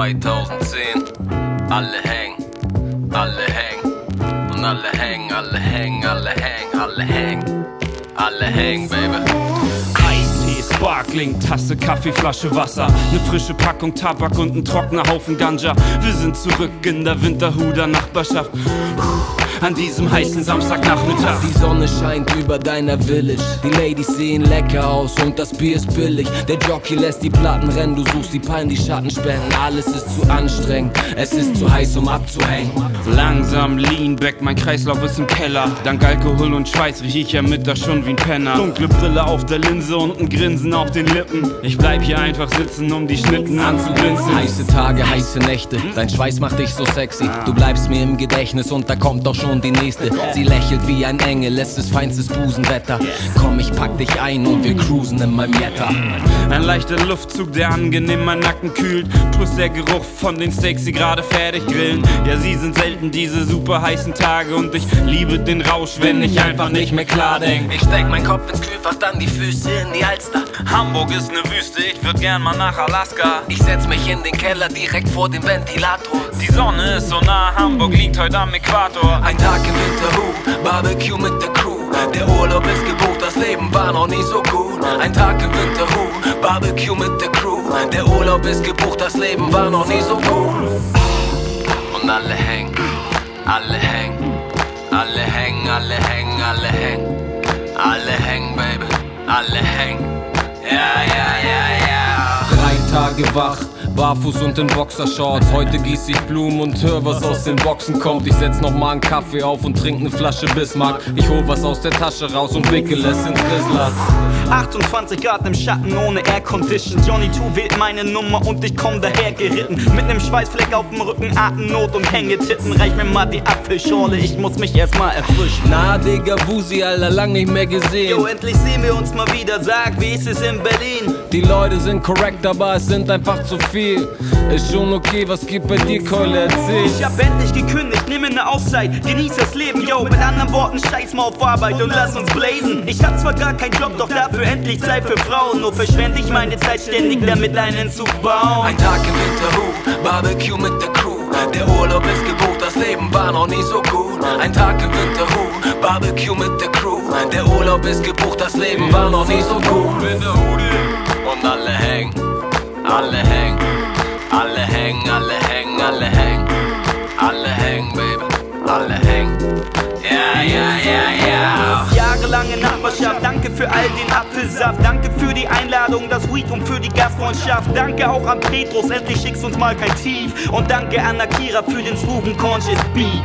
2010. Alle hängen, alle hängen. Und alle hängen, alle hängen, alle hängen, alle hängen. Alle hängen, Baby. Sparkling, Tasse, Kaffee, Flasche Wasser, ne frische Packung Tabak und ein trockener Haufen Ganja. Wir sind zurück in der Winterhuder Nachbarschaft. An diesem heißen Samstagnachmittag. Die Sonne scheint über deiner Village. Die Ladies sehen lecker aus und das Bier ist billig. Der Jockey lässt die Platten rennen, du suchst die Palmen, die Schatten spenden. Alles ist zu anstrengend, es ist zu heiß, um abzuhängen. Langsam lean back, mein Kreislauf ist im Keller. Dank Alkohol und Schweiß riech ich ja Mittag schon wie ein Penner. Dunkle Brille auf der Linse und ein Grinsen auf den Lippen. Ich bleib hier einfach sitzen, um die Schnitten anzugrinsen. Heiße Tage, heiße Nächte, dein Schweiß macht dich so sexy. Du bleibst mir im Gedächtnis und da kommt doch schon die nächste. Sie lächelt wie ein Engel, es ist feinstes Busenwetter. Komm, ich pack dich ein und wir cruisen in meinem Jetta. Ein leichter Luftzug, der angenehm mein Nacken kühlt. Plus der Geruch von den Steaks, die gerade fertig grillen. Ja, sie sind selten diese super heißen Tage und ich liebe den Rausch, wenn ich einfach nicht mehr klar denk. Ich steck meinen Kopf ins Kühlfach, dann die Füße in die Alster. Hamburg ist ne Wüste, ich würd gern mal nach Alaska. Ich setz mich in den Keller direkt vor dem Ventilator. Die Sonne ist so nah, Hamburg liegt heute am Äquator. Ein Tag im Winterhut, Barbecue mit der Crew. Der Urlaub ist gebucht, das Leben war noch nie so gut. Ein Tag im Winterhut, Barbecue mit der Crew. Der Urlaub ist gebucht, das Leben war noch nie so gut. Und alle hängen, alle hängen, alle hängen, alle hängen, alle hängen. Alle hängen, Baby, alle hängen. Ja, ja, ja, ja. Drei Tage wach, barfuß und in Boxershorts. Heute gieß ich Blumen und hör, was aus den Boxen kommt. Ich setz noch mal einen Kaffee auf und trink ne Flasche Bismarck. Ich hol was aus der Tasche raus und wickel es ins Grizzler. 28 Grad im Schatten ohne Aircondition. Johnny 2 wählt meine Nummer und ich komm daher geritten. Mit nem Schweißfleck auf dem Rücken, Atemnot und Hängetitten. Reich mir mal die Apfelschorle, ich muss mich erstmal erfrischen. Na, Digga, Busi, Alter, lang nicht mehr gesehen. Jo, endlich sehen wir uns mal wieder. Sag, wie ist es in Berlin? Die Leute sind korrekt, aber es sind einfach zu viel. Ist schon okay, was geht bei dir, Keule? Erzähl. Ich hab endlich gekündigt, nimm mir ne Auszeit, genieß das Leben, yo. Mit anderen Worten, scheiß mal auf Arbeit und lass uns blazen. Ich hab zwar gar keinen Job, doch dafür endlich Zeit für Frauen. Nur verschwende ich meine Zeit ständig damit, einen zu bauen. Ein Tag im Winterhut, Barbecue mit der Crew. Der Urlaub ist gebucht, das Leben war noch nie so gut. Ein Tag im Winterhut, Barbecue mit der Crew. Der Urlaub ist gebucht, das Leben war noch nie so gut. Und alle hängen, alle hängen, alle hängen. Ja, ja, ja, ja. Jahrelange Nachbarschaft, danke für all den Apfelsaft. Danke für die Einladung, das Weed und für die Gastfreundschaft. Danke auch an Petrus, endlich schickst uns mal kein Tief. Und danke an Akira für den smoothen Conscious Beat.